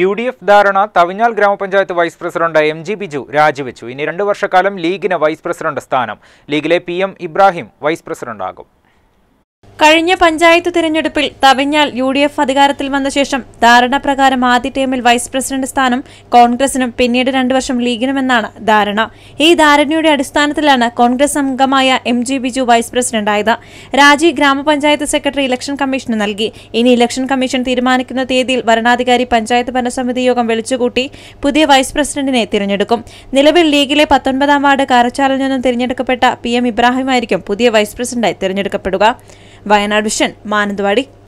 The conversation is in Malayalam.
യു ഡി എഫ് ധാരണ തവിഞ്ഞാൽ ഗ്രാമപഞ്ചായത്ത് vice president M G Biju രാജിവെച്ചു. ഇനി രണ്ടു വർഷക്കാലം ലീഗിന് വൈസ് പ്രസിഡന്റ് സ്ഥാനം. ലീഗിലെ പി എം ഇബ്രാഹിം വൈസ് പ്രസിഡന്റാകും. കഴിഞ്ഞ പഞ്ചായത്ത് തിരഞ്ഞെടുപ്പിൽ തവിഞ്ഞാൽ യു ഡി എഫ് അധികാരത്തിൽ വന്ന ശേഷം ധാരണ പ്രകാരം ആദ്യ ടീമിൽ വൈസ് പ്രസിഡന്റ് സ്ഥാനം കോൺഗ്രസിനും പിന്നീട് രണ്ടു വർഷം ലീഗിനുമെന്നാണ് ധാരണ. ഈ ധാരണയുടെ അടിസ്ഥാനത്തിലാണ് കോൺഗ്രസ് അംഗമായ എം ജി ബിജു വൈസ് പ്രസിഡന്റായത്. രാജി ഗ്രാമപഞ്ചായത്ത് സെക്രട്ടറി ഇലക്ഷൻ കമ്മീഷന് നൽകി. ഇനി ഇലക്ഷൻ കമ്മീഷൻ തീരുമാനിക്കുന്ന തീയതിയിൽ വരണാധികാരി പഞ്ചായത്ത് ഭരണസമിതി യോഗം വിളിച്ചുകൂട്ടി പുതിയ വൈസ് പ്രസിഡന്റിനെ തിരഞ്ഞെടുക്കും. നിലവിൽ ലീഗിലെ പത്തൊൻപതാം വാർഡ് കാരച്ചാലിൽ നിന്നും തിരഞ്ഞെടുക്കപ്പെട്ട പി എം ഇബ്രാഹിമായിരിക്കും പുതിയ വൈസ് പ്രസിഡന്റായി തിരഞ്ഞെടുക്കപ്പെടുക. വയനാട് വിഷൻ മാനന്തവാടി.